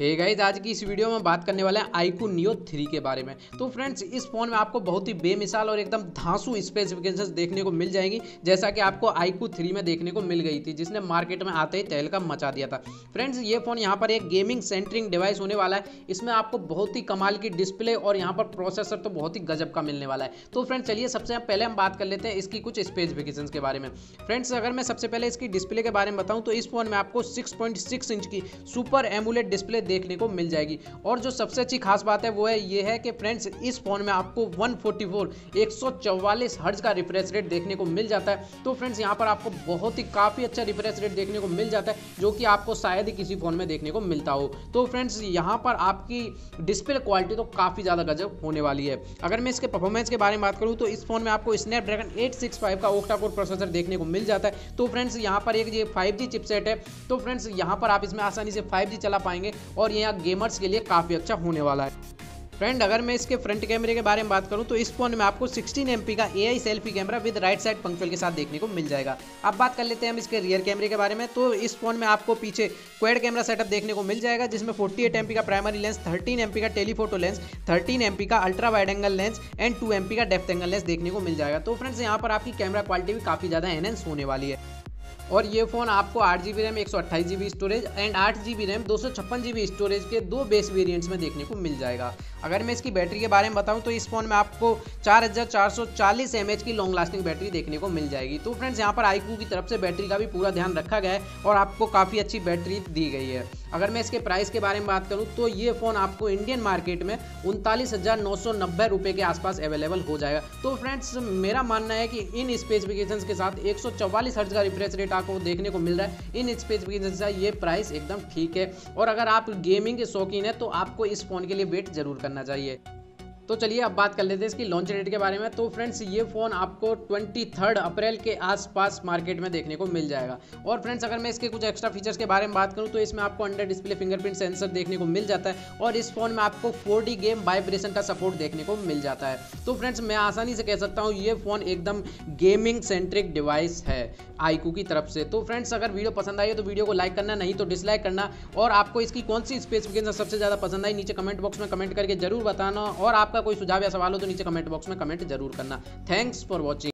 हे hey guys आज की इस वीडियो में बात करने वाले हैं आईकू नियो थ्री के बारे में। तो फ्रेंड्स इस फ़ोन में आपको बहुत ही बेमिसाल और एकदम धांसू स्पेसिफिकेशन देखने को मिल जाएँगी, जैसा कि आपको आईकू थ्री में देखने को मिल गई थी, जिसने मार्केट में आते ही तहलका मचा दिया था। फ्रेंड्स ये फ़ोन यहाँ पर एक गेमिंग सेंटरिंग डिवाइस होने वाला है। इसमें आपको बहुत ही कमाल की डिस्प्ले और यहाँ पर प्रोसेसर तो बहुत ही गजब का मिलने वाला है। तो फ्रेंड्स चलिए सबसे पहले हम बात कर लेते हैं इसकी कुछ स्पेसिफिकेशन के बारे में। फ्रेंड्स अगर मैं सबसे पहले इसकी डिस्प्ले के बारे में बताऊँ तो इस फ़ोन में आपको सिक्स इंच की सुपर एमुलेट डिस्प्ले देखने को मिल जाएगी। और जो सबसे अच्छी खास बात है वो है, ये है कि फ्रेंड्स, इस फ़ोन में आपको 144 144 हर्ज का रिफ्रेश रेट देखने को मिल जाता है। तो फ्रेंड्स, यहाँ पर आपको बहुत ही काफ़ी अच्छा रिफ्रेश रेट देखने को मिल जाता है, जो कि आपको शायद ही किसी फ़ोन में देखने को मिलता हो। तो फ्रेंड्स, यहाँ पर आपकी डिस्प्ले क्वालिटी तो काफ़ी ज़्यादा गजब होने वाली है। अगर मैं इसके परफॉर्मेंस के बारे में बात करूँ तो इस फ़ोन में आपको स्नैपड्रैगन 865 का ओक्टा कोर प्रोसेसर देखने को मिल जाता है। तो फ्रेंड्स, यहाँ पर एक ये 5G चिपसेट है। तो फ्रेंड्स, यहाँ पर आप इसमें आसानी से 5G चला पाएँगे। और यहाँ गेमर्स के लिए काफ़ी अच्छा होने वाला है। फ्रेंड अगर मैं इसके फ्रंट कैमरे के बारे में बात करूँ तो इस फ़ोन में आपको 16 एम का AI selfie camera with right side punctual के साथ देखने को मिल जाएगा। अब बात कर लेते हैं हम इसके रियर कैमरे के बारे में तो इस फ़ोन में आपको पीछे क्वेड कैमरा सेटअप देखने को मिल जाएगा, जिसमें 48 एम का प्राइमरी लेंस 13 एम का टेलीफोटो लेंस 13 एम का ultra wide angle lens and two M का डेप्थ एंगल लेंस देखने को मिल जाएगा। तो फ्रेंड्स यहाँ पर आपकी कैमरा क्वालिटी भी काफ़ी ज़्यादा एनहेंस होने वाली है। और ये फ़ोन आपको आठ जी बी रैम एक सौ अट्ठाईस जी बी स्टोरेज एंड आठ जी बी रैम दो सौ छप्पन जी बी स्टोरेज के दो बेस वेरिएंट्स में देखने को मिल जाएगा। अगर मैं इसकी बैटरी के बारे में बताऊँ तो इस फ़ोन में आपको चार हज़ार की लॉन्ग लास्टिंग बैटरी देखने को मिल जाएगी। तो फ्रेंड्स यहाँ पर आईकू की तरफ़ से बैटरी का भी पूरा ध्यान रखा गया है और आपको काफ़ी अच्छी बैटरी दी गई है। अगर मैं इसके प्राइस के बारे में बात करूँ तो ये फ़ोन आपको इंडियन मार्केट में उनतालीस रुपये के आसपास अवेलेबल हो जाएगा। तो फ्रेंड्स मेरा मानना है कि इन स्पेसिफिकेशंस के साथ एक सौ का रिफ्रेश रेट आपको देखने को मिल रहा है। इन स्पेसिफिकेशन से ये प्राइस एकदम ठीक है। और अगर आप गेमिंग के शौकीन है तो आपको इस फ़ोन के लिए वेट ज़रूर करना चाहिए। तो चलिए अब बात कर लेते हैं इसकी लॉन्च डेट के बारे में। तो फ्रेंड्स ये फ़ोन आपको ट्वेंटी थर्ड अप्रैल के आसपास मार्केट में देखने को मिल जाएगा। और फ्रेंड्स अगर मैं इसके कुछ एक्स्ट्रा फीचर्स के बारे में बात करूँ तो इसमें आपको अंडर डिस्प्ले फिंगरप्रिंट सेंसर देखने को मिल जाता है और इस फ़ोन में आपको फोर गेम वाइब्रेशन का सपोर्ट देखने को मिल जाता है। तो फ्रेंड्स मैं आसानी से कह सकता हूँ, ये फ़ोन एकदम गेमिंग सेंट्रिक डिवाइस है आईकू की तरफ़ से। तो फ्रेंड्स अगर वीडियो पसंद आई है तो वीडियो को लाइक करना, नहीं तो डिसलाइक करना। और आपको इसकी कौन सी स्पेसिफिकेशन सबसे ज़्यादा पसंद आई, नीचे कमेंट बॉक्स में कमेंट करके ज़रूर बताना। और आपका कोई सुझाव या सवाल हो तो नीचे कमेंट बॉक्स में कमेंट ज़रूर करना। Thanks for watching